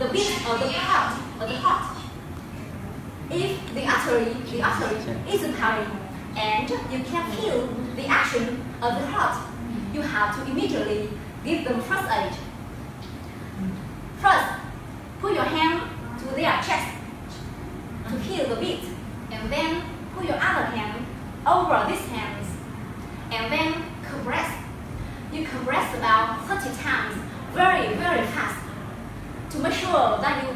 the beat of the heart of the heart. If the artery, the artery isn't hurrying and you can feel the action of the heart, you have to immediately give them first aid. First, put your hand to their chest to feel the beat, and then put your other hand over these hands, and then compress. You compress about 30 times, very, very fast, make sure that you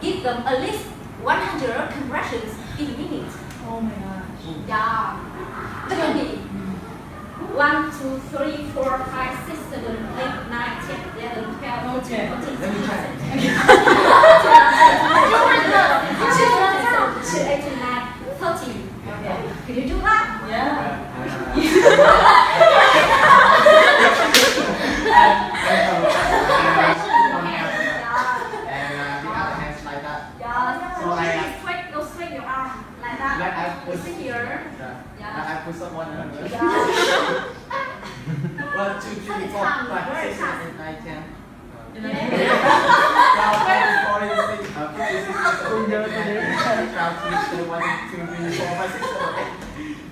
give them at least 100 compressions in a minute. Oh my gosh. Yeah. Look at me. Mm-hmm. One, two, three, four, five, six, seven, eight, nine, ten, eleven, twelve, oh, Okay. thirteen, Let me fourteen, try. fifteen, eighteen, nine, thirty. Okay. Can you do that? Yeah. Yeah. So I- Really straight, go straight your arm like that. Like I put here. Yeah. Yeah. Like I put someone on the Yeah. One, two, three, four, five, six, seven, eight, nine, ten. Twelve, thirteen, fourteen, fifteen, uh, fifteen, sixteen, seventeen, eighteen, nineteen, twelve, thirteen, one, two, three, four, five, six, seven, eight,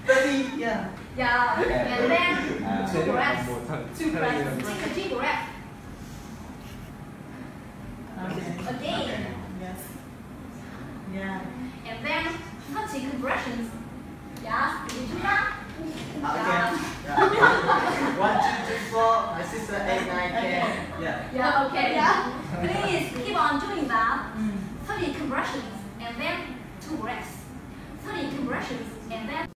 thirty. Yeah. Yeah. And then Uh, two breaths. Two breaths. Take a deep breath. Okay. Again. Yes. Yeah. And then 30 compressions. Yeah. Can you do that? Again. Yeah. One, two, three, four, my sister, eight, nine, ten. Yeah. Yeah, okay. Yeah. Please keep on doing that. Mm. 30 compressions and then two breaths. 30 compressions and then